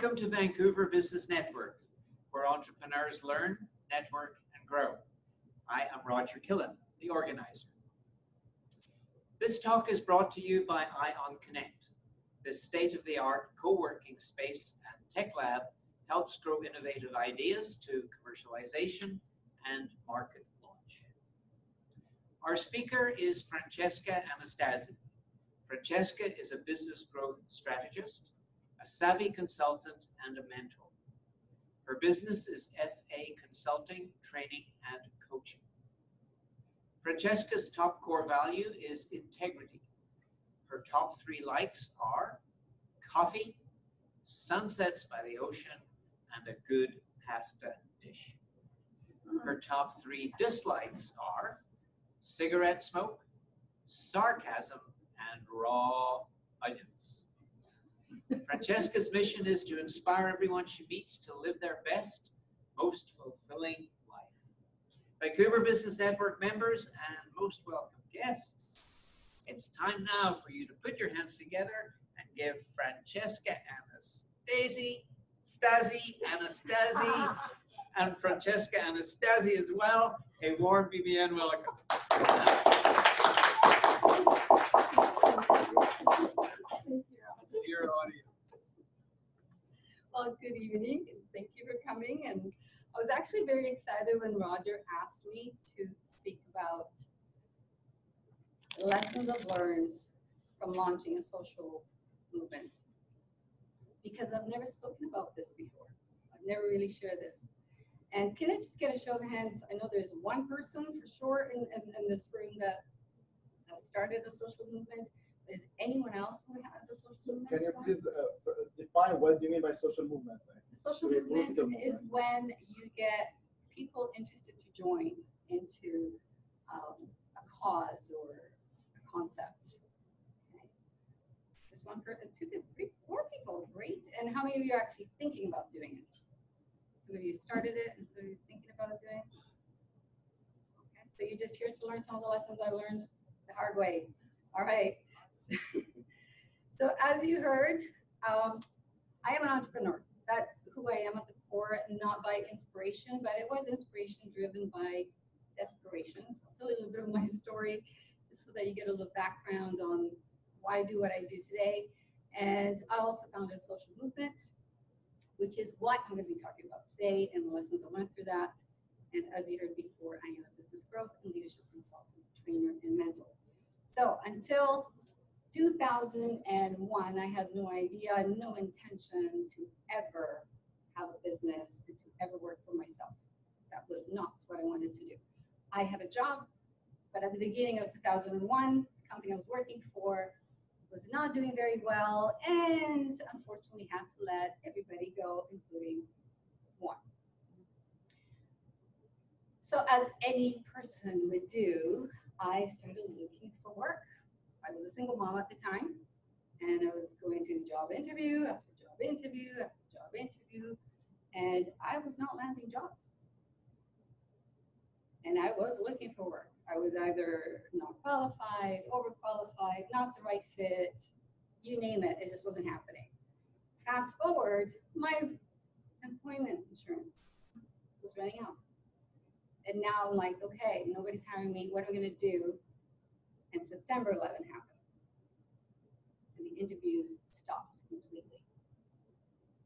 Welcome to Vancouver Business Network, where entrepreneurs learn, network, and grow. I am Roger Killen, the organizer. This talk is brought to you by ION Connect. This state-of-the-art co-working space and tech lab helps grow innovative ideas to commercialization and market launch. Our speaker is Francesca Anastasi. Francesca is a business growth strategist, a savvy consultant, and a mentor. Her business is FA Consulting, Training, and Coaching. Francesca's top core value is integrity. Her top three likes are coffee, sunsets by the ocean, and a good pasta dish. Her top three dislikes are cigarette smoke, sarcasm, and raw onions. Francesca's mission is to inspire everyone she meets to live their best, most fulfilling life. Vancouver Business Network members and most welcome guests, it's time now for you to put your hands together and give Francesca Anastasi, Stasi, Anastasi, and Francesca Anastasi as well a warm VBN welcome. Your audience. Well, good evening, thank you for coming. And I was actually very excited when Roger asked me to speak about lessons I've learned from launching a social movement. Because I've never spoken about this before. I've never really shared this. And can I just get a show of hands? I know there's one person for sure in, in, in this room that, that started a social movement. Is anyone else who has a social So movement? can you please uh, define what do you mean by social movement? The social movement political is when you get people interested to join into um, a cause or a concept. Okay. Just one person, two, people, three, four people, great. And how many of you are actually thinking about doing it? Some of you started it, and so you're thinking about doing it. Okay, so you're just here to learn some of the lessons I learned the hard way. All right. So as you heard, um, I am an entrepreneur. That's who I am at the core, not by inspiration, but it was inspiration driven by desperation. So I'll tell you a little bit of my story, just so that you get a little background on why I do what I do today. And I also founded a social movement, which is what I'm going to be talking about today and the lessons I learned through that. And as you heard before, I am a business growth and leadership consultant, trainer, and mentor. So until 2001, I had no idea, no intention to ever have a business and to ever work for myself. That was not what I wanted to do. I had a job, but at the beginning of 2001, the company I was working for was not doing very well and unfortunately had to let everybody go, including one. So as any person would do, I started looking for work. I was a single mom at the time, and I was going to job interview after job interview after job interview, and I was not landing jobs. And I was looking for work. I was either not qualified, overqualified, not the right fit, you name it, it just wasn't happening. Fast forward, my employment insurance was running out. And now I'm like, okay, nobody's hiring me. What am I going to do? And September 11 happened. And the interviews stopped completely.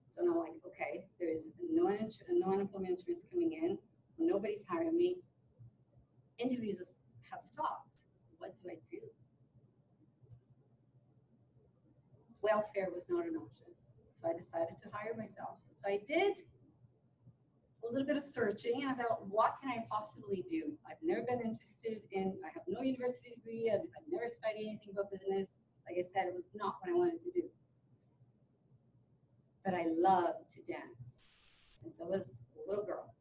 So now, I'm like, okay, there is no, unins- no unemployment insurance coming in. Nobody's hiring me. Interviews have stopped. What do I do? Welfare was not an option. So I decided to hire myself. So I did a little bit of searching about what can I possibly do? I've never been interested in, I have no university degree, I've, I've never studied anything about business. Like I said, it was not what I wanted to do. But I love to dance since I was a little girl.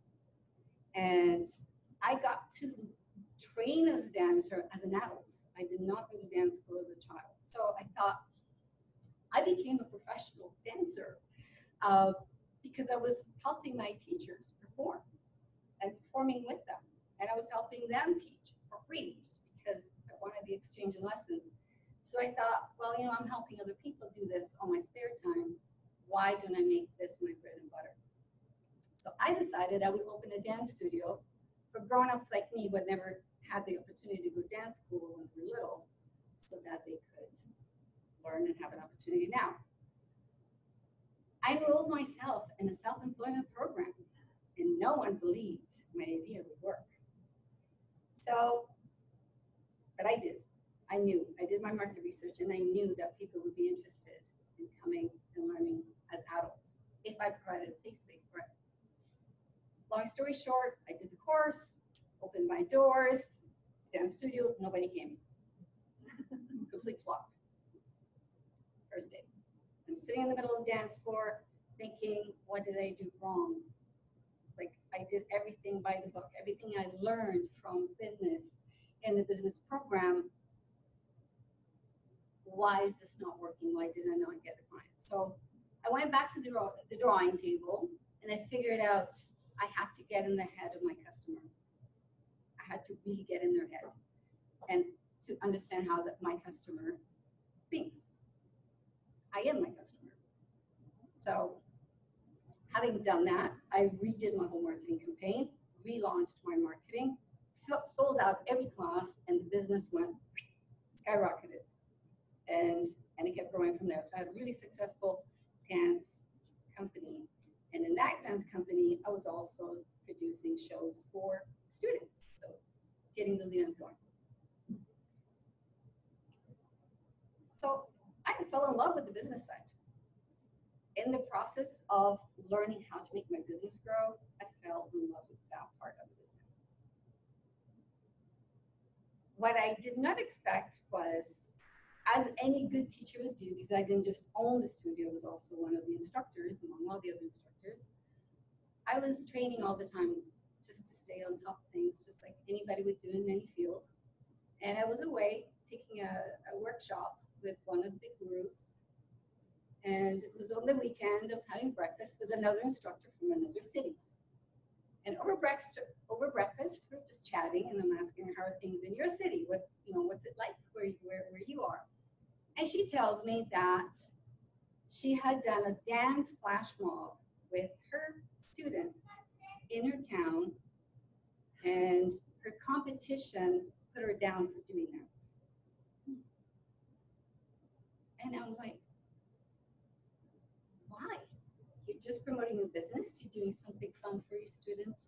And I got to train as a dancer as an adult. I did not go to dance school as a child. So I thought I became a professional dancer. Uh, because I was helping my teachers perform and performing with them. And I was helping them teach for free just because I wanted the exchange in lessons. So I thought, well, you know, I'm helping other people do this on my spare time. why don't I make this my bread and butter? So I decided I would open a dance studio for grown-ups like me who had never had the opportunity to go to dance school when they were little, so that they could learn and have an opportunity now. I enrolled myself in a self-employment program, and no one believed my idea would work. So, but I did. I knew. I did my market research, and I knew that people would be interested in coming and learning as adults if I provided a safe space for it. Long story short, I did the course, opened my doors, dance studio, nobody came. Complete flop. First day. I'm sitting in the middle of the dance floor thinking, what did I do wrong? Like I did everything by the book, everything I learned from business in the business program. Why is this not working? Why did I not get the clients? So I went back to the, draw, the drawing table and I figured out I have to get in the head of my customer. I had to really get in their head and to understand how that my customer thinks. I am my customer. So having done that, I redid my whole marketing campaign, relaunched my marketing, sold out every class, and the business went skyrocketed. And and it kept growing from there. So I had a really successful dance company. And in that dance company, I was also producing shows for students. So getting those events going. So I fell in love with the business side. In the process of learning how to make my business grow, I fell in love with that part of the business. What I did not expect was, as any good teacher would do, because I didn't just own the studio, I was also one of the instructors among all the other instructors. I was training all the time just to stay on top of things, just like anybody would do in any field. And I was away taking a, a workshop with one of the gurus. And it was on the weekend, I was having breakfast with another instructor from another city. And over breakfast, over breakfast, we're just chatting, and I'm asking her, how are things in your city? What's, you know, what's it like where, where, where you are? And she tells me that she had done a dance flash mob with her students in her town, and her competition put her down for doing that. And I'm like, why? You're just promoting a business, you're doing something fun for your students.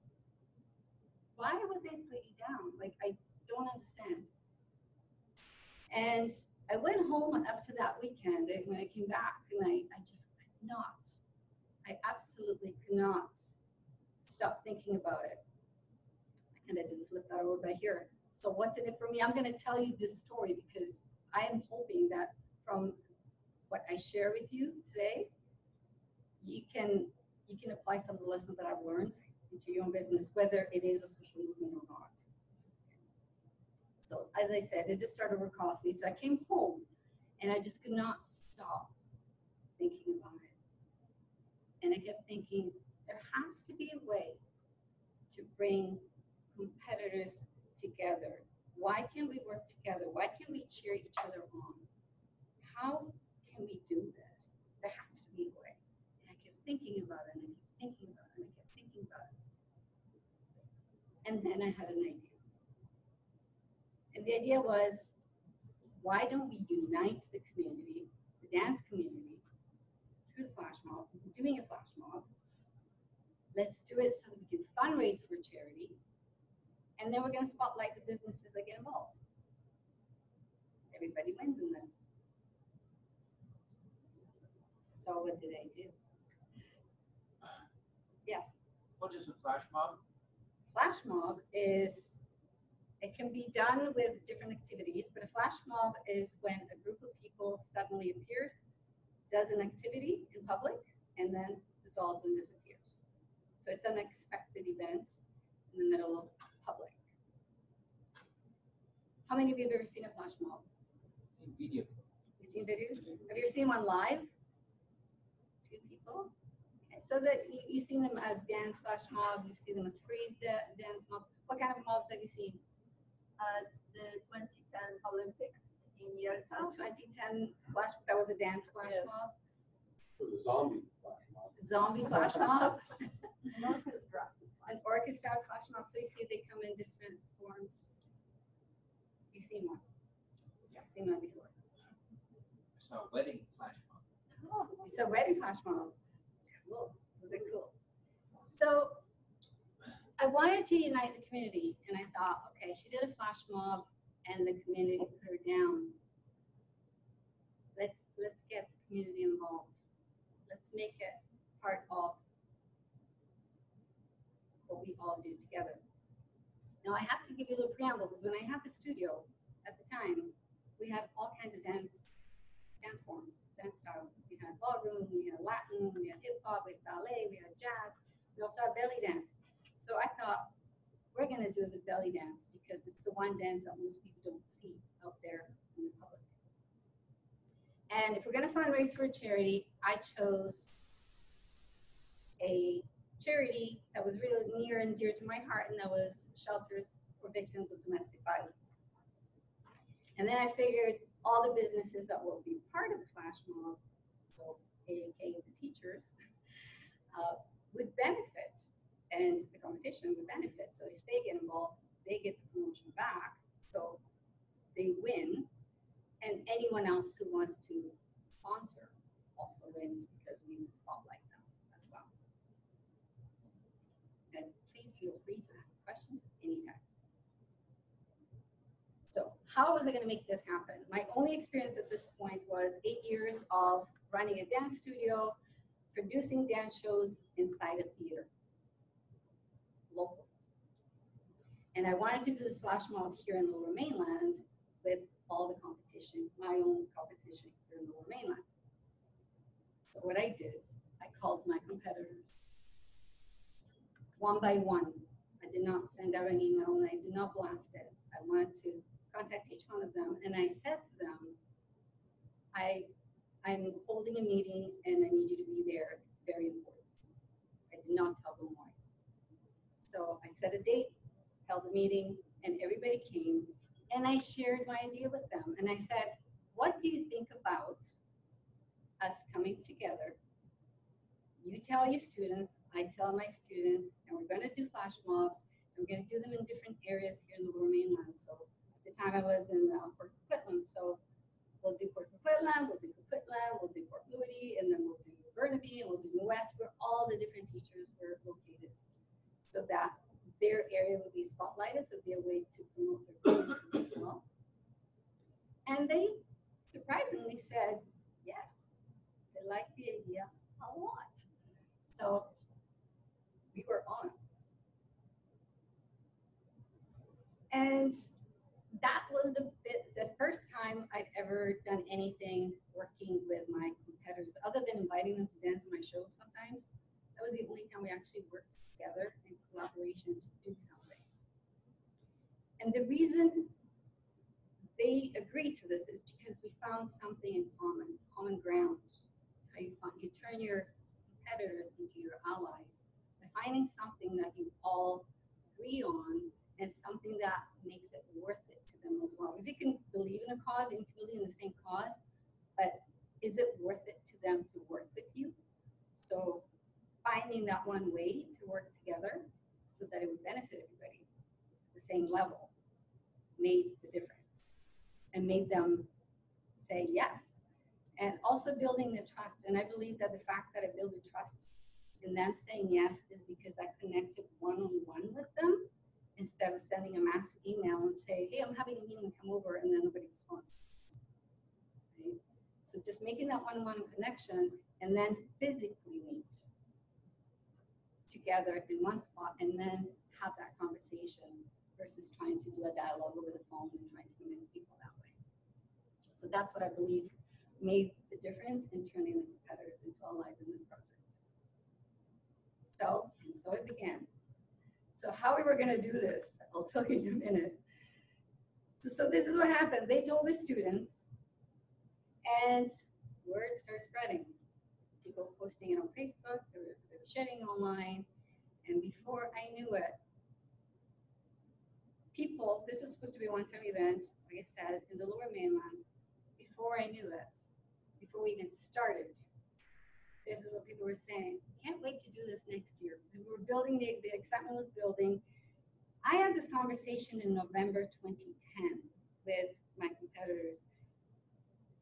Why would they put you down? Like, I don't understand. And I went home after that weekend, and when I came back, and I, I just could not, I absolutely could not stop thinking about it. I kind of didn't flip that over by here. So what's in it for me? I'm going to tell you this story because I am hoping that from what I share with you today, you can you can apply some of the lessons that I've learned into your own business, whether it is a social movement or not. So as I said, it just started with coffee. So I came home and I just could not stop thinking about it. And I kept thinking, there has to be a way to bring competitors together. Why can't we work together? Why can't we cheer each other on? How can we do this? There has to be a way. And I kept thinking about it and I kept thinking about it and I kept thinking about it. And then I had an idea. And the idea was, why don't we unite the community, the dance community, through the flash mob, doing a flash mob. Let's do it so we can fundraise for charity. And then we're going to spotlight the businesses that get involved. Everybody wins in this. So what did I do? Yes, What is a flash mob? flash mob is, it can be done with different activities, but a flash mob is when a group of people suddenly appears, does an activity in public, and then dissolves and disappears. So it's an unexpected event in the middle of public. How many of you have ever seen a flash mob? Seen videos. You seen videos? Have you ever seen one live? Two people? Okay, so that you, you seen them as dance flash mobs, you see them as freeze da- dance mobs. What kind of mobs have you seen? at the 2010 Olympics in The 2010 flash, that was a dance flash Yes. mob. It was a zombie flash mob. zombie flash mob, An orchestra. an orchestra flash mob. So you see they come in different forms. You see seen one. I've seen one before. So wedding flash mob. It's a wedding flash mob. Cool. Was it cool? So I wanted to unite the community, and I thought, okay, she did a flash mob, and the community put her down. Let's let's get the community involved. Let's make it part of what we all do together. Now I have to give you a little preamble because when I had the studio at the time, we had all kinds of dance dance forms, dance styles. We had ballroom, we had Latin, we had hip hop, we had ballet, we had jazz. We also had belly dance. So I thought, we're gonna do the belly dance because it's the one dance that most people don't see out there in the public. And if we're gonna fundraise for a charity, I chose a charity that was really near and dear to my heart, and that was shelters for victims of domestic violence. And then I figured all the businesses that will be part of the flash mob, so AKA the teachers, uh, would benefit and the competition would benefit. So if they get involved, they get the promotion back. So they win. And anyone else who wants to sponsor also wins because we would spotlight them as well. And please feel free to ask questions anytime. How was I going to make this happen? My only experience at this point was eight years of running a dance studio, producing dance shows inside a theater, local. And I wanted to do this flash mob here in Lower Mainland with all the competition, my own competition here in Lower Mainland. So what I did, I called my competitors one by one. I did not send out an email and I did not blast it. I wanted to contact each one of them and I said to them, I, I'm holding a meeting and I need you to be there. It's very important. I did not tell them why. So I set a date, held a meeting, and everybody came. And I shared my idea with them. And I said, What do you think about us coming together? You tell your students, I tell my students, and we're going to do flash mobs. And we're going to do them in different areas here in the Lower Mainland. So time I was in uh, Port Coquitlam. So we'll do Port Coquitlam, we'll do Coquitlam, we'll do Port Moody, and then we'll do Burnaby, and we'll do New West, where all the different teachers were located. So that their area would be spotlighted, so it'd be a way to promote their businesses as well. And they surprisingly said, yes, they liked the idea a lot. So we were on. And that was the bit, the first time I've ever done anything working with my competitors, other than inviting them to dance in my show sometimes. That was the only time we actually worked together in collaboration to do something. And the reason they agreed to this is because we found something in common, common ground. That's how you find, you turn your competitors into your allies by finding something that you all agree on and something that makes it worth it to them as well. Because you can believe in a cause and you can believe in the same cause, but is it worth it to them to work with you? So finding that one way to work together so that it would benefit everybody at the same level made the difference and made them say yes. And also building the trust. And I believe that the fact that I build the trust in them saying yes is because I connected one on one with them instead of sending a mass email and say, hey, I'm having a meeting, come over, and then nobody responds. Right? So just making that one on one connection and then physically meet together in one spot and then have that conversation versus trying to do a dialogue over the phone and trying to convince people that way. So that's what I believe made the difference in turning the competitors into allies in this project. So, and so it began. So how we were gonna do this, I'll tell you in a minute. So, so this is what happened. They told their students and word started spreading. People posting it on Facebook, they were, they sharing online. And before I knew it, people, this was supposed to be a one-time event, like I said, in the lower mainland. Before I knew it, before we even started, this is what people were saying. Can't wait to do this next year. We were building, the, the excitement was building. I had this conversation in November 2010 with my competitors.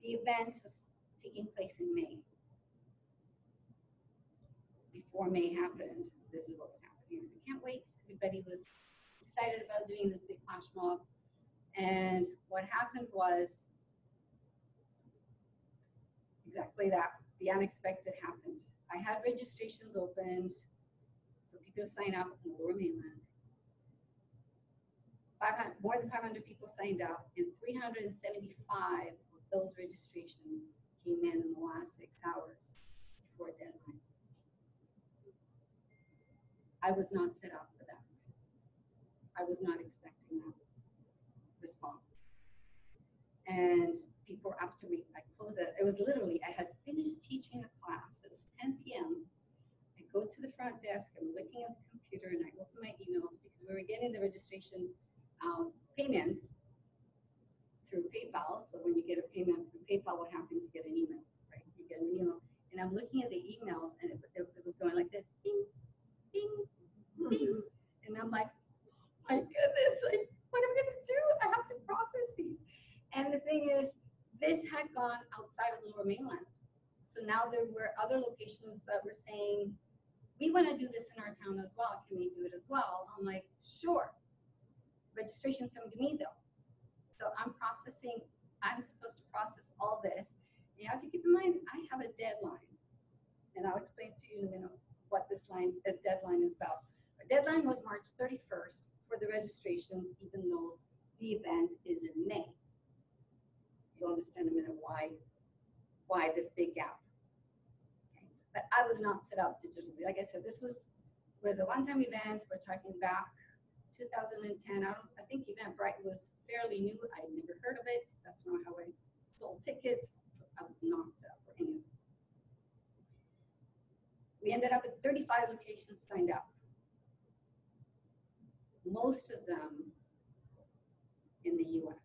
The event was taking place in May. Before May happened, this is what was happening. I can't wait. Everybody was excited about doing this big flash mob. And what happened was exactly that. The unexpected happened. I had registrations opened for people to sign up in the lower mainland. 500, more than 500 people signed up, and 375 of those registrations came in in the last six hours before deadline. I was not set up for that. I was not expecting that response. And people after we, I closed it, it was literally, I had finished teaching a class, it was 10 p.m. I go to the front desk, I'm looking at the computer and I open my emails because we were getting the registration um, payments through PayPal. So when you get a payment through PayPal, what happens? You get an email, right? You get an email. And I'm looking at the emails and it, it, it was going like this, bing, bing, bing. And I'm like, oh my goodness, like, what am I gonna do? I have to process these. And the thing is, this had gone outside of the lower mainland. So now there were other locations that were saying, we want to do this in our town as well. Can we do it as well? I'm like, sure. Registration's coming to me though. So I'm processing, I'm supposed to process all this. You have to keep in mind, I have a deadline. And I'll explain to you in a minute what this line, the deadline is about. The deadline was March 31st for the registrations, even though the event is in May. You'll understand in a minute why, why this big gap. Okay, But I was not set up digitally. Like I said, this was, was a one-time event. We're talking back 2010. I don't, I think Eventbrite was fairly new. I'd never heard of it. That's not how I sold tickets. So I was not set up for any of this. We ended up at 35 locations signed up. Most of them in the US.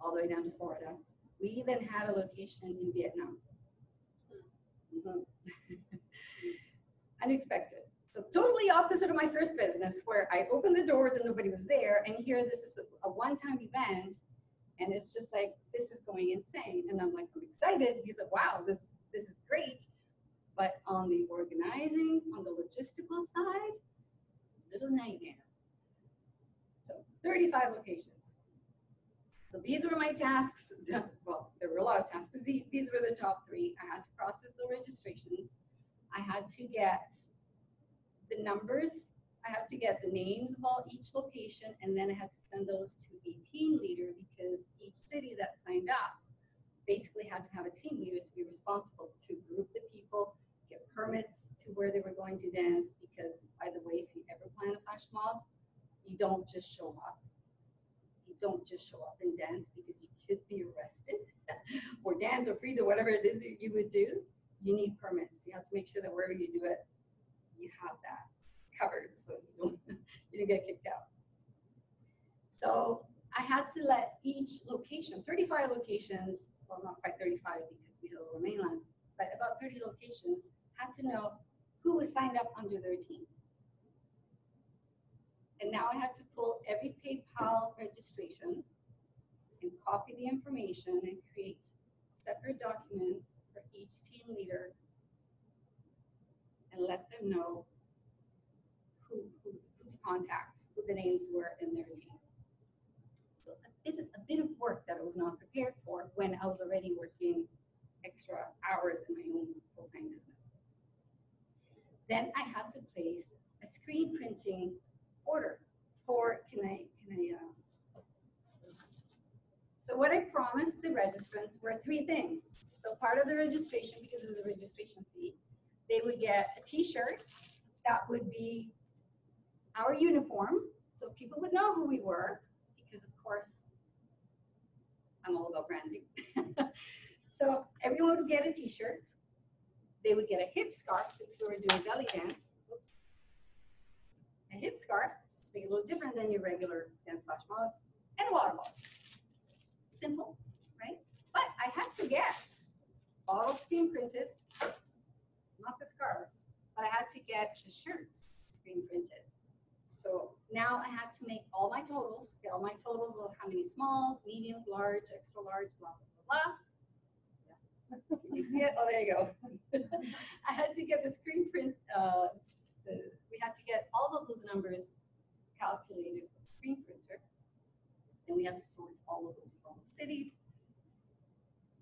All the way down to Florida. We even had a location in Vietnam. Mhm. Unexpected. So totally opposite of my first business where I opened the doors and nobody was there. And here this is a, a one-time event and it's just like, this is going insane. And I'm like, I'm excited. He's like, wow, this, this is great. But on the organizing, on the logistical side, little nightmare. So 35 locations. So these were my tasks. Well, there were a lot of tasks, but the- these were the top three. I had to process the registrations. I had to get the numbers. I have to get the names of all each location, and then I had to send those to a team leader because each city that signed up basically had to have a team leader to be responsible to group the people, get permits to where they were going to dance. Because by the way, if you ever plan a flash mob, you don't just show up. You don't just show up and dance because you could be arrested or dance or freeze or whatever it is you would do. You need permits. You have to make sure that wherever you do it, you have that covered so you don't you don't get kicked out. So I had to let each location, 35 locations, well not quite 35 because we had a lower mainland, but about 30 locations had to know who was signed up under their team. And now I had to pull every PayPal registration and copy the information and create separate documents for each team leader and let them know who, who, who to contact, who the names were in their team. So a bit, a bit of work that I was not prepared for when I was already working extra hours in my own full-time business. Then I had to place a screen printing order for, can I, can I, uh, so what I promised the registrants were three things. So part of the registration, because it was a registration fee, they would get a T-shirt that would be our uniform, so people would know who we were, because of course, I'm all about branding. so everyone would get a T-shirt. They would get a hip scarf since we were doing belly dance. Oops. A hip scarf, just make it a little different than your regular dance flash mobs, and a water bottle. Simple, right? But I had to get bottles screen printed, not the scarves, but I had to get the shirts screen printed. So now I had to make all my totals, get all my totals of how many smalls, mediums, large, extra large, blah, blah, blah, blah. Can you see it? Oh, there you go. I had to get the screen print, uh, the, we had to get all of those numbers calculated for the screen printer. And we had to sort all of those from the cities.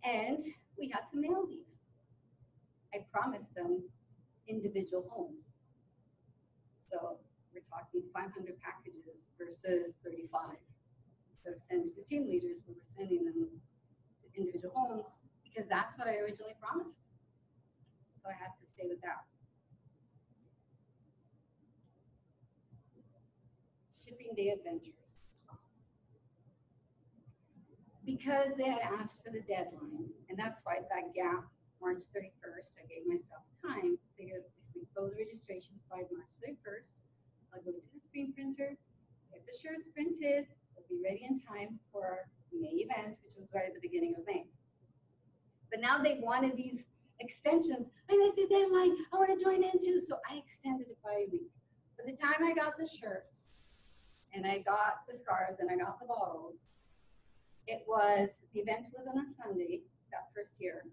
And we had to mail these. I promised them individual homes. So we're talking five hundred packages versus thirty-five. Instead of sending to team leaders, but we were sending them to individual homes because that's what I originally promised. So I had to stay with that. Shipping Day Adventures. Because they had asked for the deadline, and that's why that gap, March thirty-first, I gave myself time, figured if we close registrations by March thirty-first, I'll go to the screen printer, get the shirts printed, we'll be ready in time for our May event, which was right at the beginning of May. But now they wanted these extensions. I missed the deadline. I want to join in too. So I extended it by a week. By the time I got the shirts and I got the scarves and I got the bottles, it was the event was on a Sunday that first year.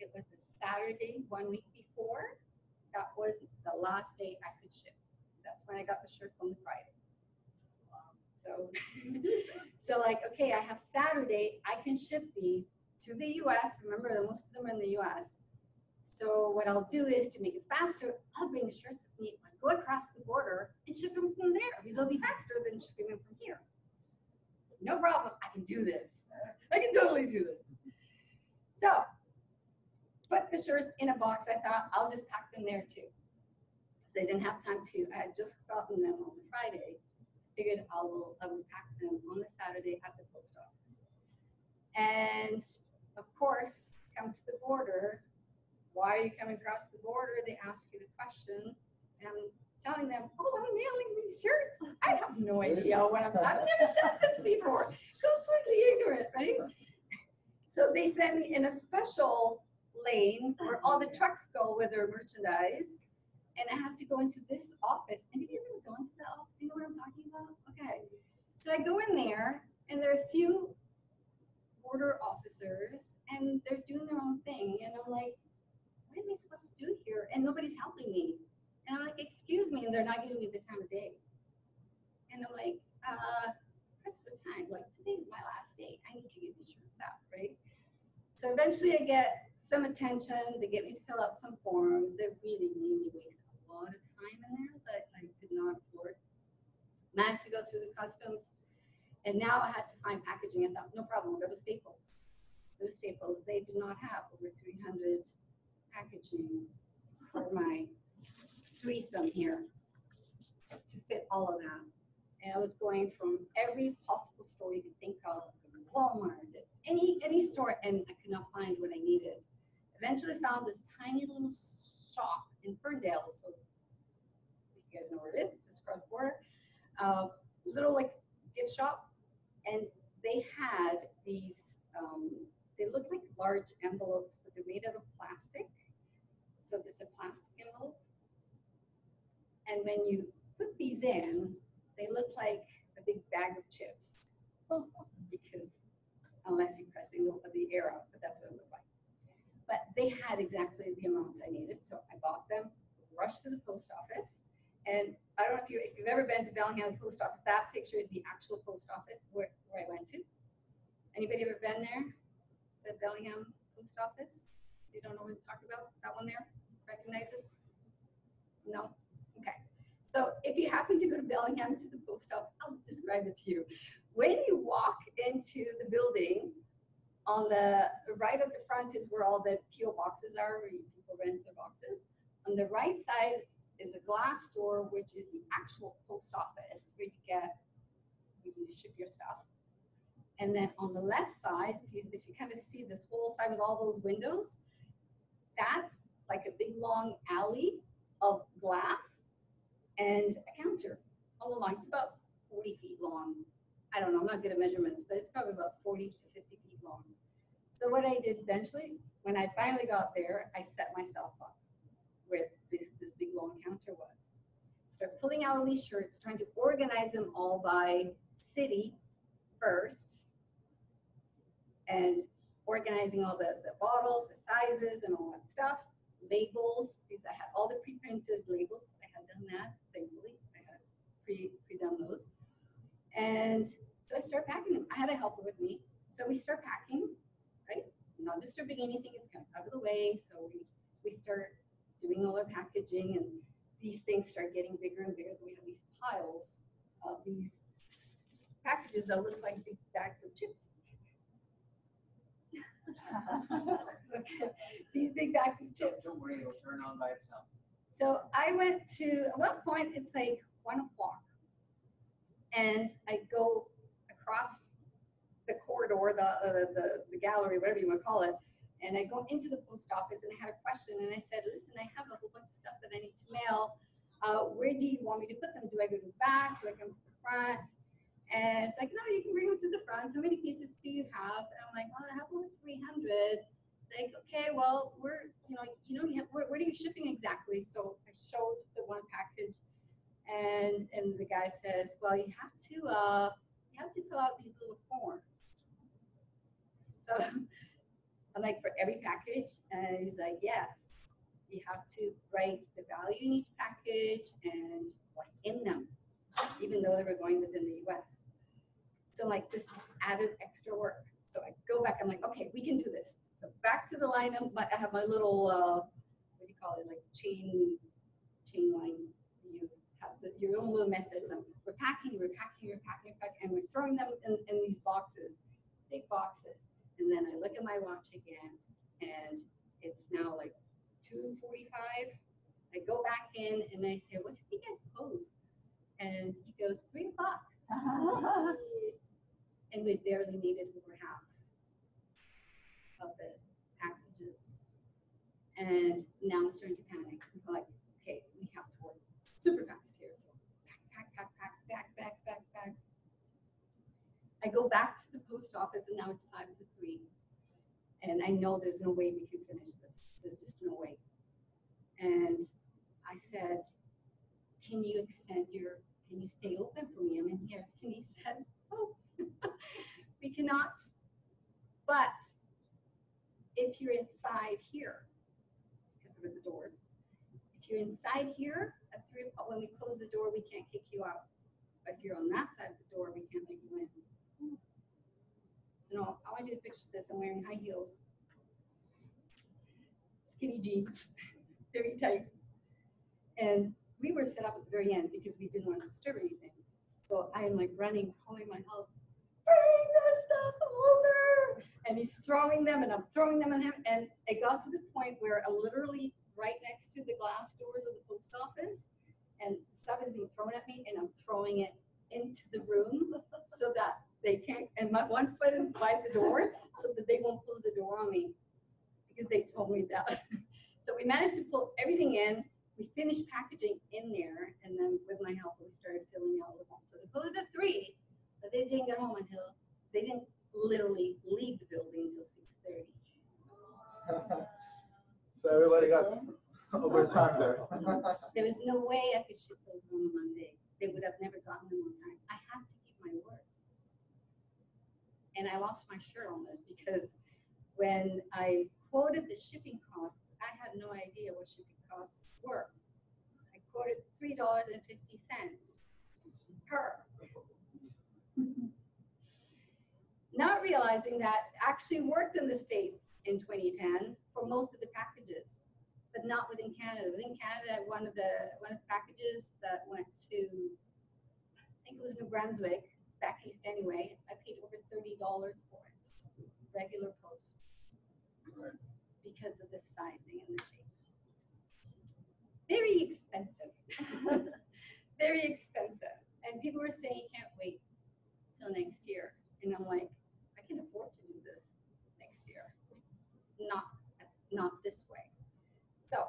It was the Saturday one week before. That was the last day I could ship. That's when I got the shirts on the Friday. So, so like, okay, I have Saturday, I can ship these to the US. Remember, most of them are in the US. So what I'll do is to make it faster, I'll bring the shirts with me, like, go across the border and ship them from there because it'll be faster than shipping them from here. No problem, I can do this. I can totally do this. So, put the shirts in a box. I thought I'll just pack them there too. So I didn't have time to. I had just gotten them on Friday. Figured I will I will pack them on the Saturday at the post office. And of course, come to the border. Why are you coming across the border? They ask you the question. And telling them, oh, I'm mailing these shirts. I have no idea what I'm, I've never done this before. Completely ignorant, right? So they sent me in a special lane where all the trucks go with their merchandise. And I have to go into this office. And have you ever go into the office? You know what I'm talking about? Okay. So I go in there and there are a few border officers and they're doing their own thing. And I'm like, what am I supposed to do here? And nobody's helping me. And I'm like, excuse me. And they're not giving me the time of day. And I'm like, uh, press for time. Like, today's my last day. I need to get shirts out, right? So eventually I get some attention. They get me to fill out some forms. They really made me waste a lot of time in there that I could not afford. Managed to go through the customs. And now I had to find packaging. I no problem, go to Staples. Those Staples, they do not have over 300 packaging for my threesome here to fit all of that. And I was going from every possible store you could think of, Walmart, any any store, and I could not find what I needed. Eventually found this tiny little shop in Ferndale. So if you guys know where it is, it's just across the border. Uh, little like gift shop, and they had these. Um, they look like large envelopes, but they're made out of plastic. So this is a plastic envelope. And when you put these in, they look like a big bag of chips. Because unless you're pressing the, the air but that's what it like. But they had exactly the amount I needed, so I bought them, rushed to the post office. And I don't know if you if you've ever been to Bellingham Post Office, that picture is the actual post office where, where I went to. Anybody ever been there? The Bellingham Post Office? You don't know what I'm talking about? That one there? Recognize it? No? Okay. So if you happen to go to Bellingham to the post office, I'll describe it to you. When you walk into the building, on the right at the front is where all the PO boxes are, where people rent their boxes. On the right side is a glass door, which is the actual post office where you get, where you ship your stuff. And then on the left side, if you, if you kind of see this whole side with all those windows, that's like a big long alley of glass and a counter on the line. It's about 40 feet long. I don't know, I'm not good at measurements, but it's probably about 40 to 50 feet long. So what I did eventually, when I finally got there, I set myself up where this, this big long counter was. Start pulling out all these shirts, trying to organize them all by city first. And organizing all the, the bottles, the sizes and all that stuff, labels, because I had all the pre-printed labels. I had done that, thankfully. I had pre, pre-done those. And so I start packing them. I had a helper with me. So we start packing? Not disturbing anything, it's kind of out of the way. So we, we start doing all our packaging and these things start getting bigger and bigger. So we have these piles of these packages that look like big bags of chips. Okay, these big bags of chips. Don't worry, it'll turn on by itself. So I went to, at one point, it's like one o'clock. And I go across the corridor, the, uh, the, the gallery, whatever you want to call it. And I go into the post office and I had a question and I said, listen, I have a whole bunch of stuff that I need to mail. Uh, where do you want me to put them? Do I go to the back? Do I come to the front? And it's like, no, you can bring them to the front. How many pieces do you have? And I'm like, well, I have over 300 like, okay, well, we're, you know, you know, you have, where, where are you shipping exactly? So I showed the one package and, and the guy says, well, you have to, uh, you have to fill out these little forms. So I'm like, for every package? And he's like, yes, you have to write the value in each package and what's in them, even though they were going within the US. So like this added extra work. So I go back, I'm like, okay, we can do this. So back to the line, my- I have my little, uh, what do you call it, like chain, chain line. You have the, your own little mechanism. We're packing, we're packing, we're packing, we're packing, and we're throwing them in, in these boxes, big boxes. And then I look at my watch again, and it's now like two forty-five. I go back in and I say, what did you guys close? And he goes, three o'clock. And we barely needed over half of the packages. And now I'm starting to panic. I'm like, okay, we have to work super fast here. So pack, pack, pack, pack, bags, bags, bags, bags. I go back to the post office and now it's five to three. And I know there's no way we can finish this. There's just no way. And I said, can you extend your, can you stay open for me? I'm in here. And he said, oh, we cannot. But if you're inside here, because of the doors, if you're inside here at three o'clock, when we close the door, we can't kick you out. But if you're on that side of the door, we can't let you in. So I want you to picture this. I'm wearing high heels, skinny jeans, very tight. And we were set up at the very end because we didn't want to disturb anything. So I am like running, calling my help, bring the stuff over. And he's throwing them and I'm throwing them at him. And it got to the point where I'm literally right next to the glass doors of the post office. And stuff is being thrown at me and I'm throwing it into the room so that they can't, and my one foot in by the door so that they won't close the door on me because they told me that. So we managed to pull everything in. We finished packaging in there and then with my help, we started filling out the home. So they closed at three, but they didn't get home until, they didn't literally leave the building until six thirty. So everybody got overtime there. There was no way I could ship those on a Monday. They would have never gotten them on time. I had to keep my word. And I lost my shirt on this because when I quoted the shipping costs, I had no idea what shipping costs were. I quoted three dollars and fifty cents per. Not realizing that actually worked in the States in 2010 for most of the packages but not within Canada. Within Canada, one of the one of the packages that went to, I think it was New Brunswick, back east anyway. I paid over thirty dollars for it, regular post, because of the sizing and the shape. Very expensive, very expensive. And people were saying, can't wait till next year. And I'm like, I can afford to do this next year, not not this way. So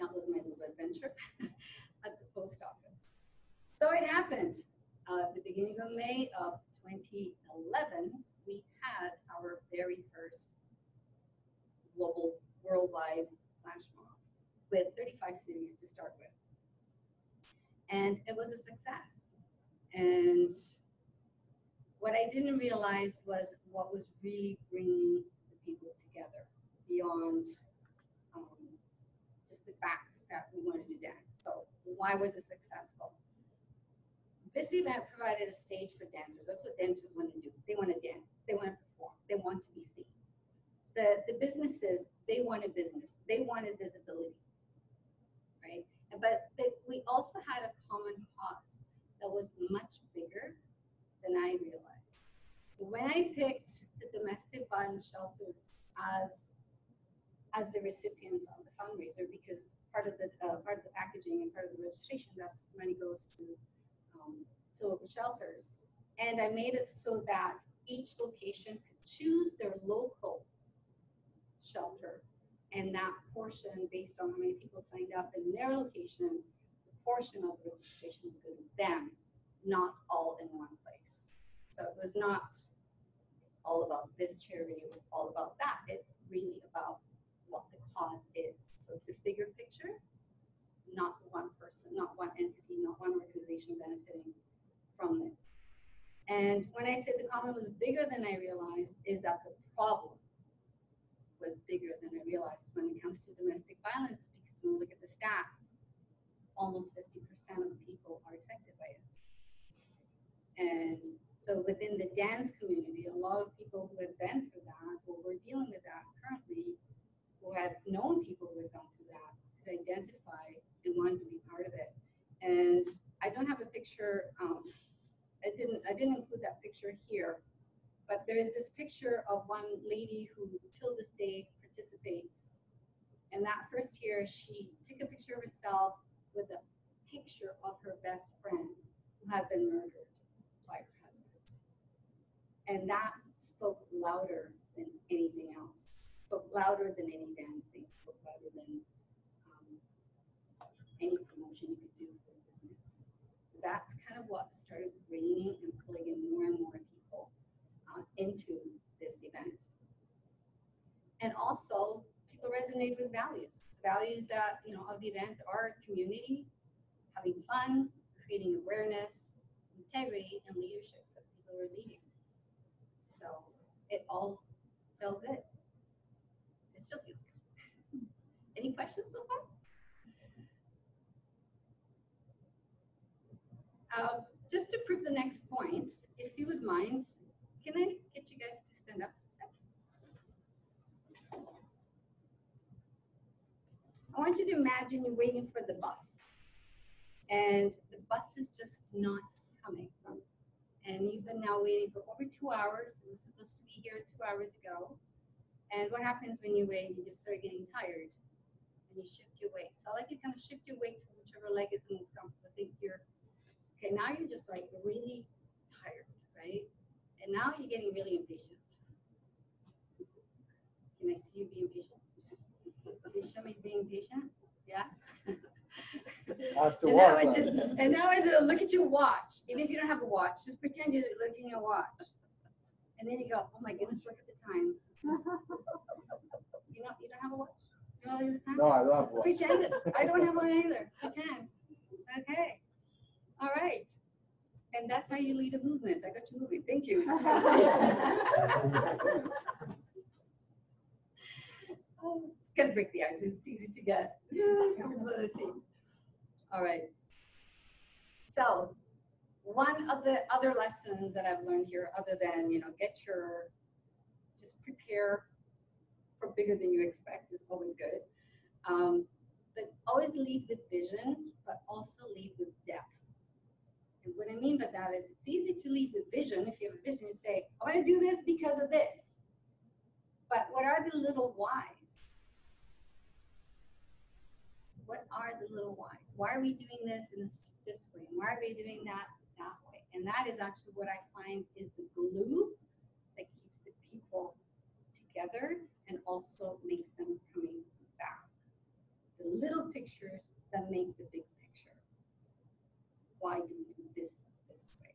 that was my little adventure at the post office. So it happened uh, at the beginning of May of 2011. We had our very first global, worldwide flash mob with 35 cities to start with. And it was a success. And what I didn't realize was what was really bringing the people together beyond um, just the facts that we wanted to dance. So why was it successful? This event provided a stage for dancers. That's what dancers want to do. They want to dance. They want to perform. They want to be seen. The, the businesses, they wanted business. They wanted visibility, right? But we also had a common cause that was much bigger than I realized. So when I picked the domestic violence shelters as as the recipients of the fundraiser, because part of the uh, part of the packaging and part of the registration, that's money goes to to local shelters. And I made it so that each location could choose their local shelter, and that portion, based on how many people signed up in their location, the portion of the registration would go to them, not all in one place. So it was not all about this charity, it was all about that. It's really about what the cause is. So the bigger picture, not one person, not one entity, not one organization benefiting from this. And when I say the common was bigger than I realized, is that the problem was bigger than I realized when it comes to domestic violence, because when we look at the stats, almost 50% of people are affected by it. And so within the dance community, a lot of people who have been through that, or were dealing with that currently, who had known people who had gone through that, could identify and wanted to be part of it. And I don't have a picture. Um, I didn't. I didn't include that picture here, but there is this picture of one lady who, till this day, participates. And that first year, she took a picture of herself with a picture of her best friend who had been murdered by her husband. And that spoke louder than anything else, spoke louder than any dancing, spoke louder than any promotion you could do for a business. So that's kind of what started bringing and pulling in more and more people uh, into this event. And also, people resonate with values. Values that, you know, of the event are community, having fun, creating awareness, integrity, and leadership that people are leading. So it all felt good. It still feels good. Any questions so far? Uh, just to prove the next point, if you would mind, can I get you guys to stand up for a second? I want you to imagine you're waiting for the bus. And the bus is just not coming. And you've been now waiting for over two hours. It was supposed to be here two hours ago. And what happens when you wait? You just start getting tired and you shift your weight. So I like you kind of shift your weight to whichever leg is the most comfortable. I think you're Okay, now you're just like really tired, right? And now you're getting really impatient. Can I see you being patient? Can you show me being patient? Yeah? I have to And now it's on a- And now it's a look at your watch. Even if you don't have a watch, just pretend you're looking at your watch. And then you go, oh my goodness, look at the time. You know, you don't have a watch? You don't at the time? No, I love watch. Pretend it. I don't have one either. Pretend. Okay. All right. And that's how you lead a movement. I got you moving. Thank you. Oh, Just gotta break the ice. It's easy to get. comfortable in the seats. All right. So one of the other lessons that I've learned here, other than, you know, get your, just prepare for bigger than you expect is always good. Um, but always lead with vision, but also lead with. And what I mean by that is it's easy to lead with vision. If you have a vision, you say, I want to do this because of this. But what are the little whys? What are the little whys? Why are we doing this in this, this way? And why are we doing that that way? And that is actually what I find is the glue that keeps the people together and also makes them coming back. The little pictures that make the big picture. Why do we do this this way?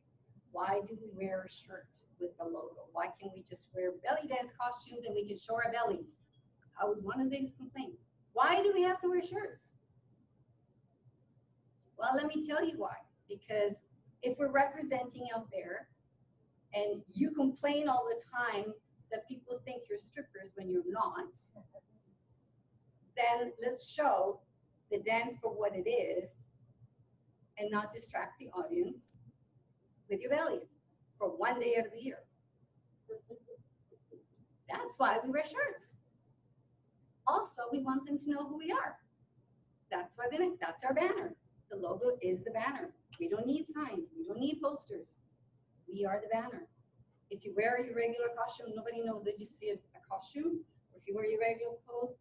Why do we wear a shirt with the logo? Why can't we just wear belly dance costumes and we can show our bellies? That was one of the biggest complaints. Why do we have to wear shirts? Well, let me tell you why. Because if we're representing out there and you complain all the time that people think you're strippers when you're not, then let's show the dance for what it is and not distract the audience with your bellies for one day out of the year. That's why we wear shirts. Also, we want them to know who we are. That's why they that's our banner. The logo is the banner. We don't need signs. We don't need posters. We are the banner. If you wear your regular costume, nobody knows they just see a, a costume. Or if you wear your regular clothes,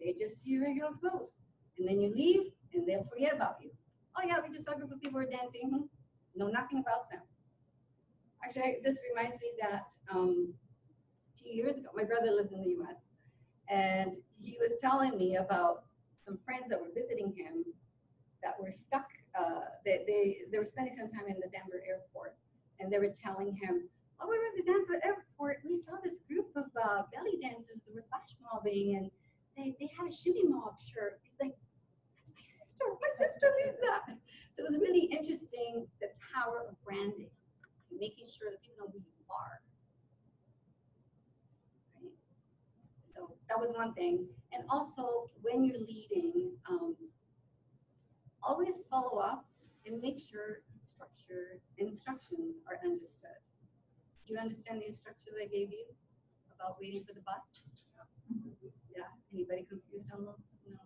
they just see your regular clothes. And then you leave and they'll forget about you. Oh yeah, we just saw a group of people were dancing. Know nothing about them. Actually, this reminds me that um, a few years ago, my brother lives in the US, and he was telling me about some friends that were visiting him that were stuck. Uh, they, they, they were spending some time in the Denver airport, and they were telling him, Oh, we were at the Denver airport. We saw this group of uh, belly dancers that were flash mobbing, and they, they had a Shimmy Mob shirt. He's like, That's my sister. Needs that. So it was really interesting the power of branding, making sure that people know who you are. Right? So that was one thing. And also, when you're leading, um, always follow up and make sure structure instructions are understood. Do you understand the instructions I gave you about waiting for the bus? Yeah, anybody confused on those? No.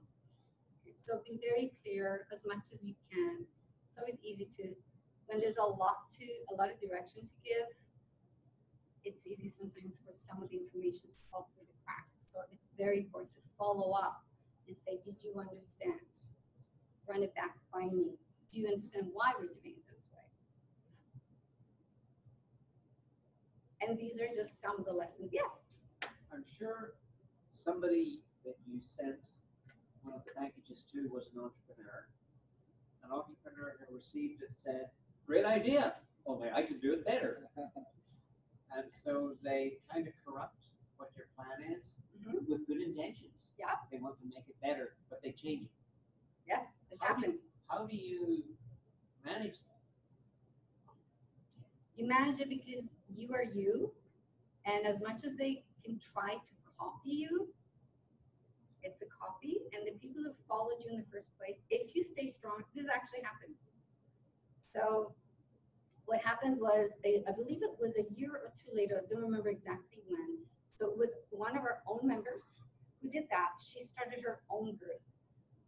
So be very clear as much as you can. It's always easy to, when there's a lot to, a lot of direction to give, it's easy sometimes for some of the information to fall through the cracks. So it's very important to follow up and say, did you understand? Run it back by me. Do you understand why we're doing it this way? And these are just some of the lessons. Yes, I'm sure somebody that you sent one of the packages too was an entrepreneur. An entrepreneur who received it said, great idea, only I can do it better. And so they kind of corrupt what your plan is Mhm. with good intentions. Yeah. They want to make it better, but they change it. yes, it's How do you- happened. How do you manage that? You manage it because you are you. And as much as they can try to copy you, it's a copy. And the people who followed you in the first place, if you stay strong, this actually happened. So what happened was, I I believe it was a year or two later, I don't remember exactly when. So it was one of our own members who did that. She started her own group.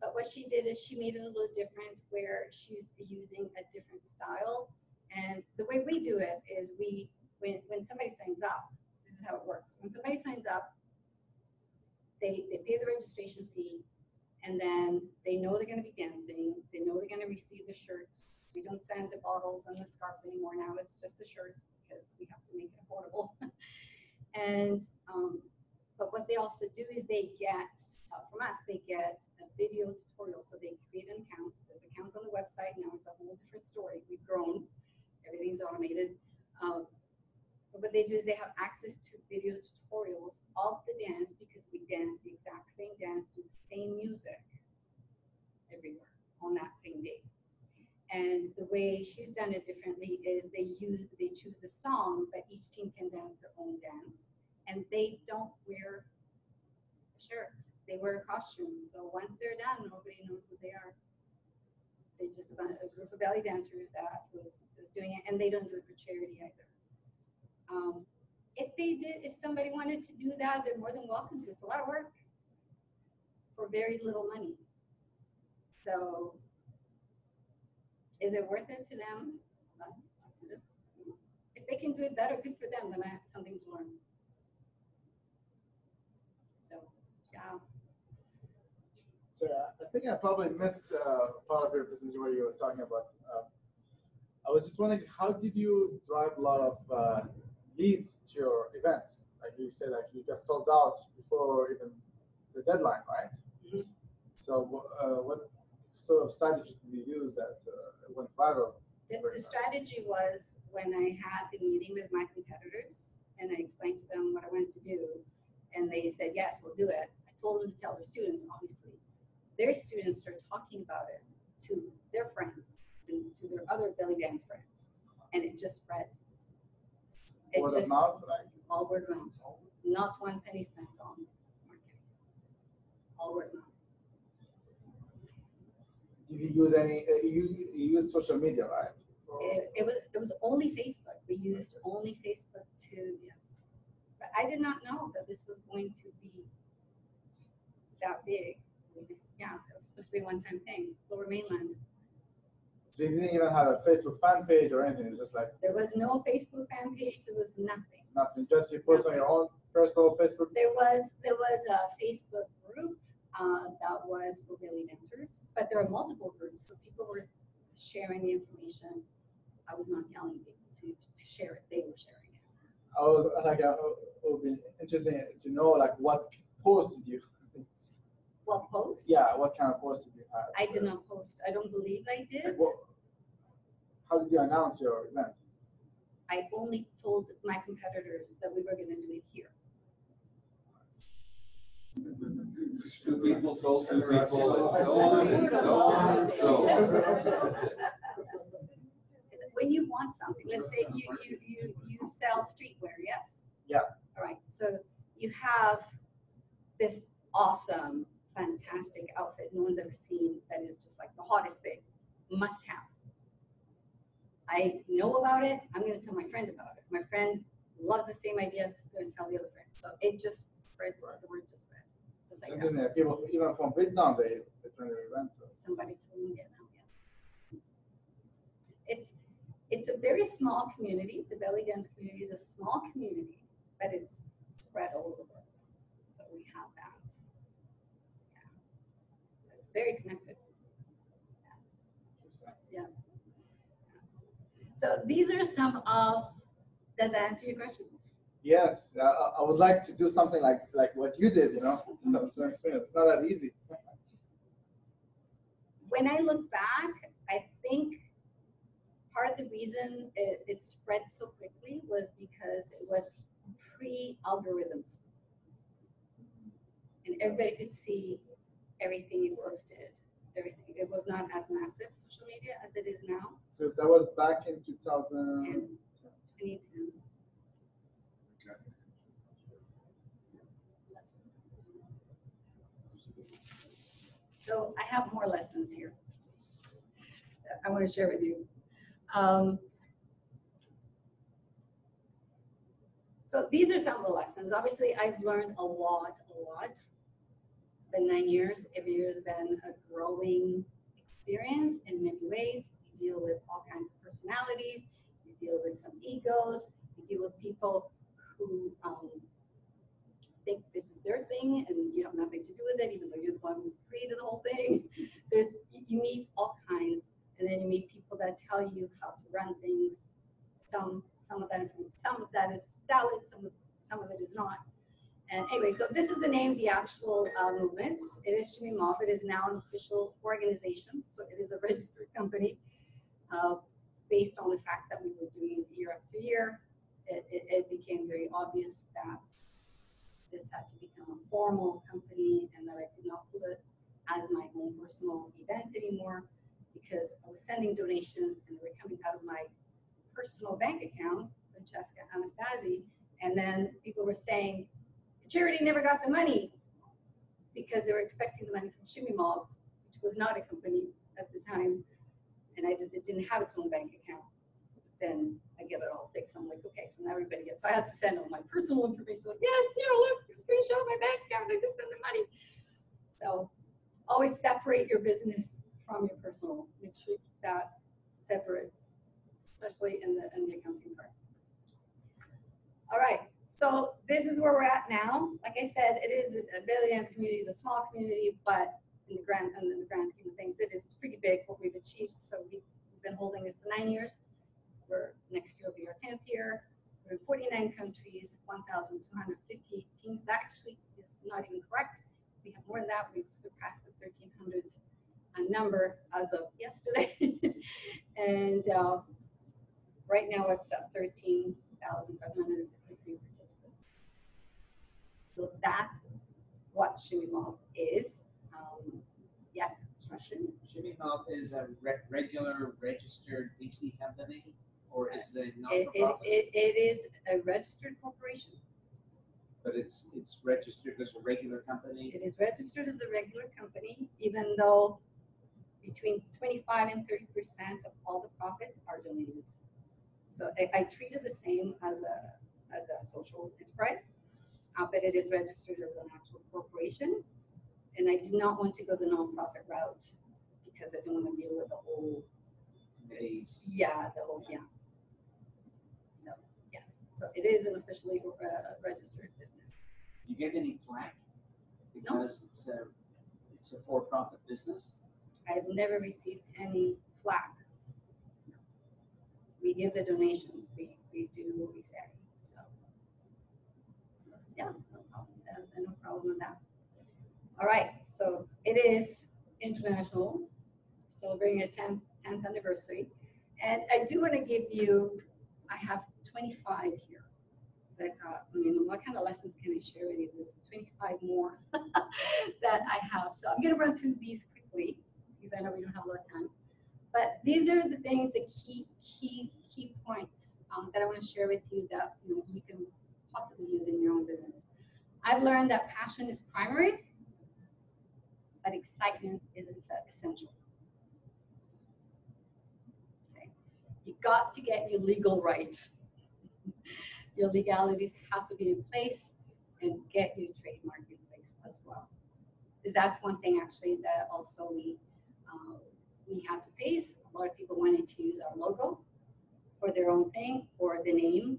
But what she did is she made it a little different where she's using a different style. And the way we do it is we, when, when somebody signs up, this is how it works. When somebody signs up, they, they pay the registration fee and then they know they're gonna be dancing. They know they're gonna receive the shirts. We don't send the bottles and the scarves anymore now. It's just the shirts because we have to make it affordable. and, um, but what they also do is they get, uh, from us, they get a video tutorial. So they create an account. There's an account on the website. Now it's a whole different story. We've grown. Everything's automated. Um, but what they do is they have access to video tutorials of the dance because we dance the exact same dance to the same music everywhere on that same day. And the way she's done it differently is they use they choose the song, but each team can dance their own dance, and they don't wear a shirt. They wear a costume. So once they're done, nobody knows who they are. They just a a group of belly dancers that was was doing it, and they don't do it for charity either. Um, if they did, if somebody wanted to do that, they're more than welcome to. It's a lot of work for very little money. So is it worth it to them? If they can do it better, good for them, then I have something to learn. So, yeah, So I think I probably missed uh, part of your presentation where you were talking about. Uh, I was just wondering, how did you drive a lot of uh, leads to your events? Like you said, like you just sold out before even the deadline, right? Mhm. So uh, what sort of strategy did you use that uh, went viral The, the strategy was when I had the meeting with my competitors and I explained to them what I wanted to do, and they said, yes, we'll do it. I told them to tell their students, obviously. Their students start talking about it to their friends and to their other belly dance friends, and it just spread. It Word of just, mouth, like, all word mouth, not one penny spent on marketing. All word mouth. did you use any, uh, you, you use social media, right? It, it was, it was only Facebook. We used only Facebook to, yes. But I did not know that this was going to be that big. We just, yeah, it was supposed to be a one-time thing, Lower Mainland. So you didn't even have a Facebook fan page or anything, It was just like There was no Facebook fan page, there was nothing. nothing, just you post on your own personal Facebook. There was, there was a Facebook group, uh, that was for belly dancers, but there are multiple groups, so people were sharing the information. I was not telling people to, to share it, they were sharing it. I was like, uh, it would be interesting to know like what post did you, What post? yeah, what kind of post did you have? I did not post. I don't believe I did. Like, what, how did you announce your event? I only told my competitors that we were gonna do it here. Two people told two people, and so on and so on and so on. When you want something, let's say you, you, you, you sell streetwear, yes? Yeah. All right, so you have this awesome, fantastic outfit no one's ever seen that is just like the hottest thing, must have. I know about it, I'm gonna tell my friend about it. My friend loves the same idea, is gonna tell the other friend. So it just spreads, the word just spread, just like that. Interesting, uh, people even from Vietnam, they, they turn their events. so. somebody told me that now, yes. It's, it's a very small community, the belly dance community is a small community, but it's spread all over the world. So we have that. Very connected. Yeah. So these are some of, does that answer your question? Yes, uh, I, would like to do something like, like what you did, you know, some, some experience, it's not that easy. when I look back, I think part of the reason it, it spread so quickly was because it was pre-algorithms. And everybody could see everything you posted, everything. It was not as massive social media as it is now. So that was back in two thousand. 10, 2010. So I have more lessons here. I want to share with you. Um, so these are some of the lessons. Obviously, I've learned a lot, a lot. Been nine years. Every year has been a growing experience in many ways. You deal with all kinds of personalities. You deal with some egos. You deal with people who um, think this is their thing and you have nothing to do with it, even though you're the one who's created the whole thing. There's you- meet all kinds, and then you meet people that tell you how to run things. Some some of that some of that is valid, some of some of it is not. And anyway, so this is the name, the actual uh, movement. It is Shimmy Mob. It is now an official organization, so it is a registered company. Uh, based on the fact that we were doing it year after year, it, it, it became very obvious that this had to become a formal company and that I could not put it as my own personal event anymore because I was sending donations and they were coming out of my personal bank account, Francesca Anastasi, and then people were saying, charity never got the money because they were expecting the money from Shimmy Mob, which was not a company at the time, and I did, it didn't have its own bank account. Then I get it all fixed. I'm like, okay, so now everybody gets. So I have to send all my personal information. Like, yes, here, look, screenshot of my bank account. I just send the money. So always separate your business from your personal. Make sure that separate, especially in the in the accounting part. All right. So this is where we're at now. Like I said, it is a Dance community is a small community, but in the grand in the grand scheme of things, it is pretty big what we've achieved. So we, we've been holding this for nine years. We're next year will be our tenth year. We're in 49 countries, 1,250 teams. That actually is not even correct. We have more than that. We've surpassed the 1,300 uh, number as of yesterday. And uh, right now it's at 13,553 participants. So that's what Shimmy Mob is. Um, yes, question? Shimmy is a re- regular registered BC company, or is it a It, it, it, it is a registered corporation. But it's, it's registered as a regular company? It is registered as a regular company, even though between twenty-five and thirty percent of all the profits are donated. So I, I treat it the same as a, as a social enterprise, uh, but it is registered as an actual corporation. And I do not want to go the nonprofit route because I don't want to deal with the whole, yeah, the whole, yeah. So, yes, so it is an officially uh, registered business. You get any flack? Because it's a, it's a for-profit business? I've never received any flack. We give the donations, we, we do what we say, Yeah, no problem, there's been no problem with that. All right, so it is international, celebrating a tenth, tenth anniversary. And I do want to give you, I have twenty-five here. That, uh, I mean, what kind of lessons can I share with you? There's twenty-five more that I have. So I'm gonna run through these quickly because I know we don't have a lot of time. But these are the things, the key, key, key points um, that I want to share with you that you know you can possibly use in your own business. I've learned that passion is primary, but excitement is essential. Okay, you got to get your legal rights. Your legalities have to be in place, and get your trademark in place as well. Because that's one thing actually that also we um, we have to face. A lot of people wanted to use our logo for their own thing or the name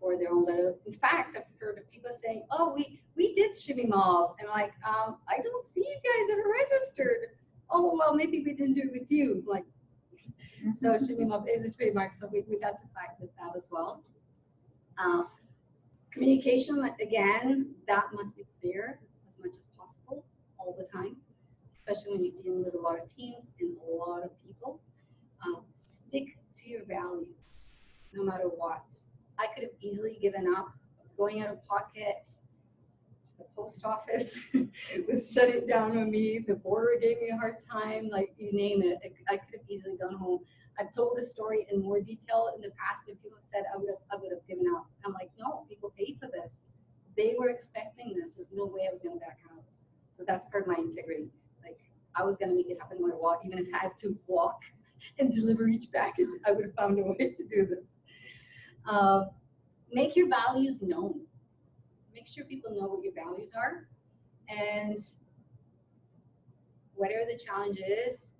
for their own little. In fact, I've heard of people saying, "Oh, we we did Shimmy Mob," and I'm like, um, "I don't see you guys ever registered." Oh well, maybe we didn't do it with you. Like, so Shimmy Mob is a trademark, so we we got to fight with that as well. Uh, communication, again, that must be clear as much as possible all the time especially when you're dealing with a lot of teams and a lot of people. Um, stick to your values, no matter what. I could have easily given up. I was going out of pocket. The post office was shutting down on me. The border gave me a hard time. Like you name it, I, could have easily gone home. I've told this story in more detail in the past, and people said I would have, I would have given up. I'm like, no, people paid for this. They were expecting this. There's no way I was going to back out. So that's part of my integrity. Like I was gonna make it happen no matter what, even if I had to walk and deliver each package, I would have found a way to do this. Uh, make your values known. Make sure people know what your values are, and whatever the challenge is,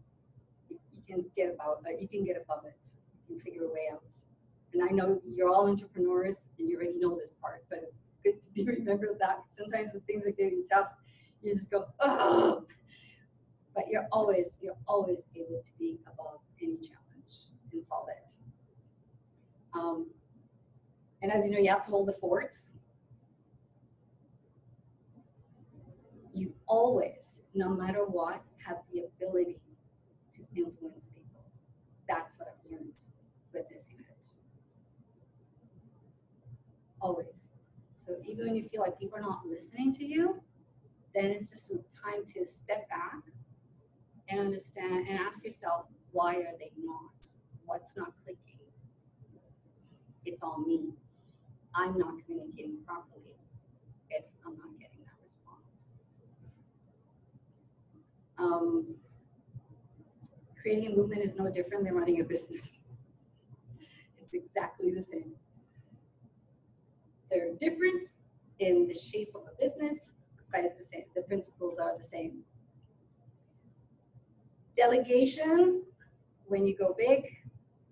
you can get about, uh, you can get above it. You can figure a way out. And I know you're all entrepreneurs and you already know this part, but it's good to be remembered that sometimes when things are getting tough, you just go, oh, but you're always you're always able to be above any challenge and solve it. Um, and as you know, you have to hold the fort. You always, no matter what, have the ability to influence people. That's what I've learned with this event. Always. So even when you feel like people are not listening to you, then it's just time to step back and understand and ask yourself, why are they not? What's not clicking? It's all me. I'm not communicating properly if I'm not getting that response. Um, creating a movement is no different than running a business. It's exactly the same. They're different in the shape of a business, but it's the same. The principles are the same. Delegation, when you go big,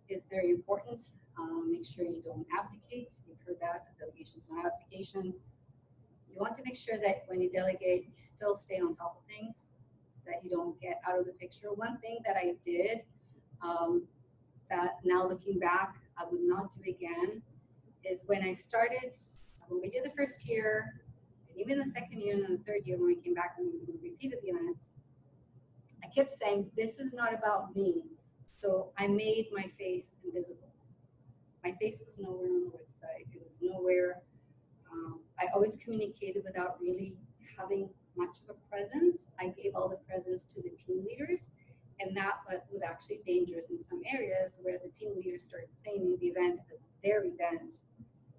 is very important. Um, make sure you don't abdicate. You've heard that delegation is not abdication. You want to make sure that when you delegate, you still stay on top of things, that you don't get out of the picture. One thing that I did um, that now looking back, I would not do again is when I started, when we did the first year, and even the second year and the third year when we came back and we repeated the events, I kept saying, this is not about me. So I made my face invisible. My face was nowhere on the website. It was nowhere. Um, I always communicated without really having much of a presence. I gave all the presence to the team leaders, and that was actually dangerous in some areas where the team leaders started claiming the event as their event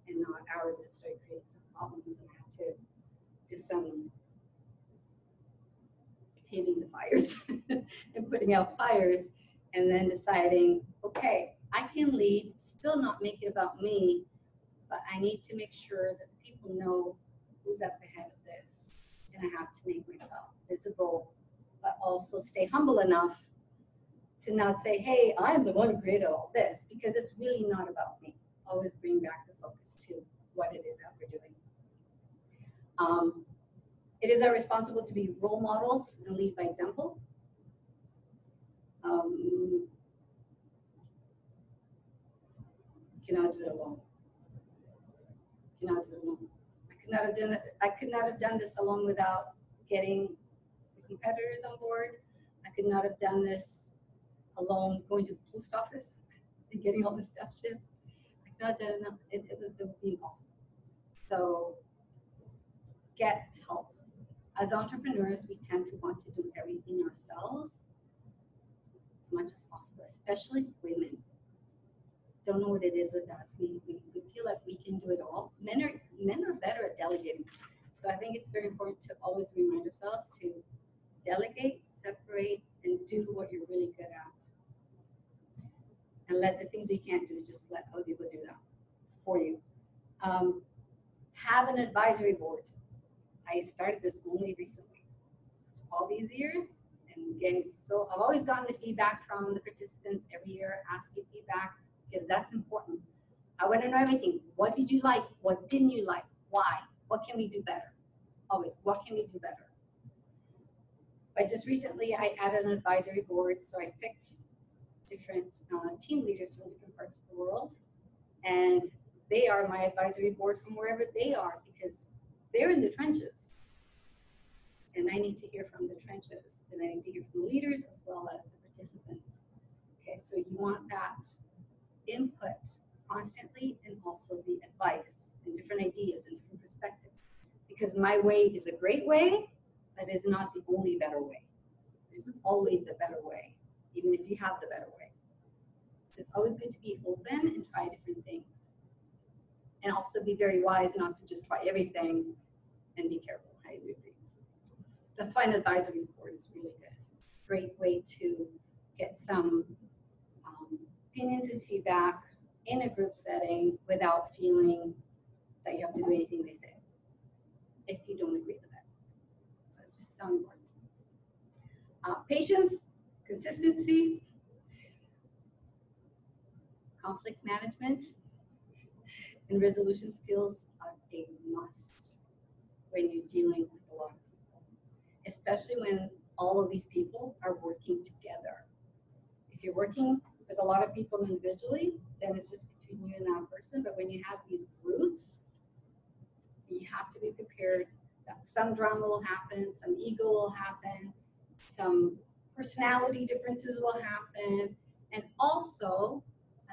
and not ours. It started creating some problems, and I had to do some taming the fires and putting out fires, and then deciding, okay, I can lead, still not make it about me, but I need to make sure that people know who's at the head of this. And I have to make myself visible, but also stay humble enough to not say, hey, I'm the one who created all this, because it's really not about me. Always bring back the focus to what it is that we're doing. Um, it is our responsibility to be role models and lead by example. Um, cannot do it alone. Cannot do it alone. I could not have done it. I could not have done this alone without getting the competitors on board. I could not have done this alone going to the post office and getting all this stuff shipped. I could not have done. It, it was it would be impossible. So get help. As entrepreneurs, we tend to want to do everything ourselves as much as possible, especially women don't know what it is with us. We, we, we feel like we can do it all. Men are men are better at delegating. So I think it's very important to always remind ourselves to delegate, separate, and do what you're really good at. And let the things you can't do, just let other people do that for you. Um, have an advisory board. I started this only recently. All these years, and getting so I've always gotten the feedback from the participants every year, asking feedback because that's important. I want to know everything. What did you like? What didn't you like? Why? What can we do better? Always, what can we do better? But just recently, I added an advisory board, so I picked different uh, team leaders from different parts of the world, and they are my advisory board from wherever they are because they're in the trenches. And I need to hear from the trenches, and I need to hear from the leaders as well as the participants. Okay, so you want that input constantly and also the advice and different ideas and different perspectives. Because my way is a great way, but is not the only better way. There's always a better way, even if you have the better way. So it's always good to be open and try different things. And also be very wise not to just try everything and be careful how you do things. That's why an advisory board is really good. Great way to get some opinions and feedback in a group setting without feeling that you have to do anything they say if you don't agree with it. So it's just so important. Uh, patience, consistency, conflict management, and resolution skills are a must when you're dealing with a lot of people, especially when all of these people are working together. If you're working with a lot of people individually, then it's just between you and that person. But when you have these groups, you have to be prepared that some drama will happen, some ego will happen, some personality differences will happen, and also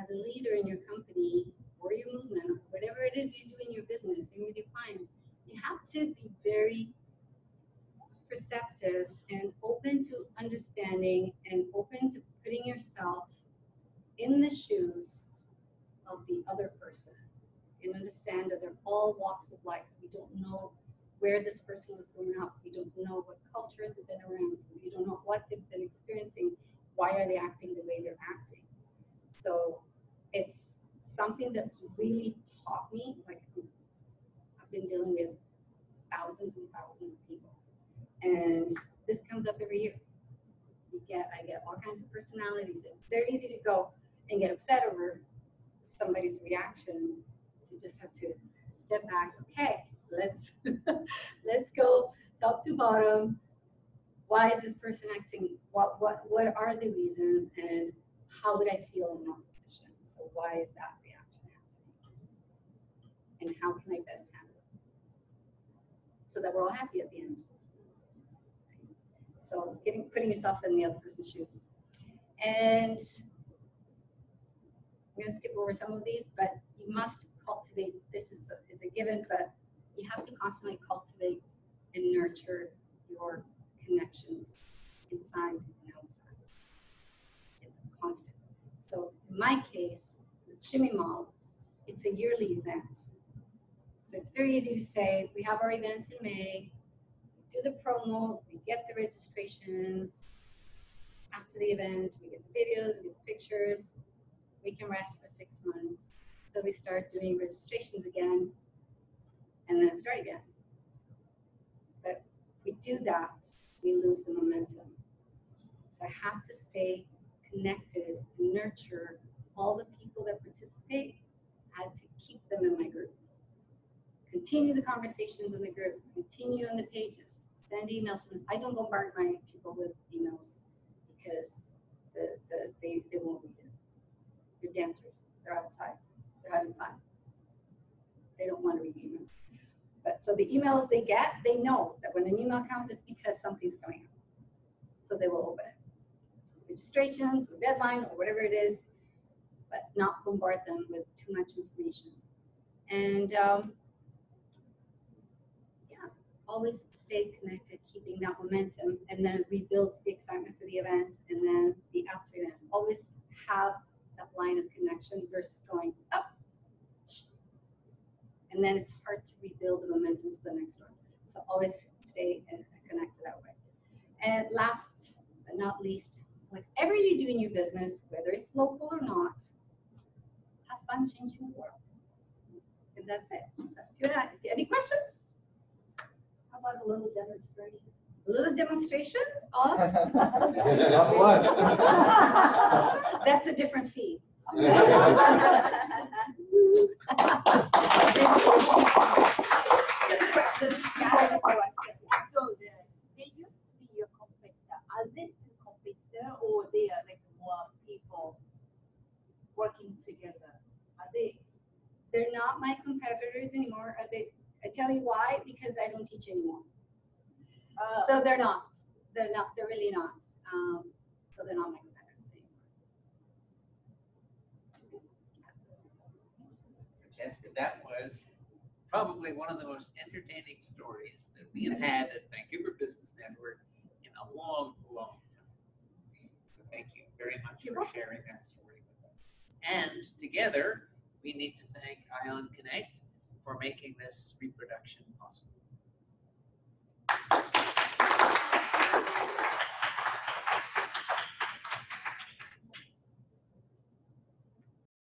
as a leader in your company or your movement, or whatever it is you do in your business, in your clients, you have to be very perceptive and open to understanding and open to putting yourself in the shoes of the other person and understand that they're all walks of life. We don't know where this person was growing up. We don't know what culture they've been around. We don't know what they've been experiencing. Why are they acting the way they're acting? So it's something that's really taught me. Like um, I've been dealing with thousands and thousands of people, and this comes up every year. Get, I get all kinds of personalities. It's very easy to go and get upset over somebody's reaction. You just have to step back. Okay, let's let's go top to bottom. Why is this person acting? What what what are the reasons, and how would I feel in that position? So why is that reaction happening? And how can I best handle it? So that we're all happy at the end. So getting putting yourself in the other person's shoes. And I'm gonna skip over some of these, but you must cultivate, this is a, is a given, but you have to constantly cultivate and nurture your connections inside and outside. It's a constant. So in my case, with Shimmy Mob, it's a yearly event. So it's very easy to say, we have our event in May, do the promo, we get the registrations. After the event, we get the videos, we get the pictures, we can rest for six months. So we start doing registrations again and then start again. But we do that, we lose the momentum. So I have to stay connected, and nurture all the people that participate, and to keep them in my group. Continue the conversations in the group, continue on the pages, send emails. I don't bombard my people with emails because the, the, they, they won't read it. They're dancers, they're outside, they're having fun. They don't want to read emails. But so the emails they get, they know that when an email comes, it's because something's coming up. So they will open it. Registrations, or deadline, or whatever it is, but not bombard them with too much information. And um, yeah, always stay connected, keeping that momentum, and then rebuild the excitement for the event, and then the after event. Always have that line of connection versus going up. And then it's hard to rebuild the momentum to the next one. So always stay connected that way. And last but not least, whatever you do in your business, whether it's local or not, have fun changing the world. And that's it. So if you have any questions? How about a little demonstration? A little demonstration of, Of what? that's a different fee. Good question. Yeah, that's a question. So the, they used to be your competitor. Are they still competitor or they are like more people working together? Are they? They're not my competitors anymore. Are they? I tell you why, because I don't teach anymore. Uh, So they're not. They're not. They're really not. Um, so they're not my competitors anymore. Francesca, that was probably one of the most entertaining stories that we have had at Vancouver Business Network in a long, long time. So thank you very much You're for welcome. sharing that story with us. And together, we need to thank Ion Connect for making this reproduction possible.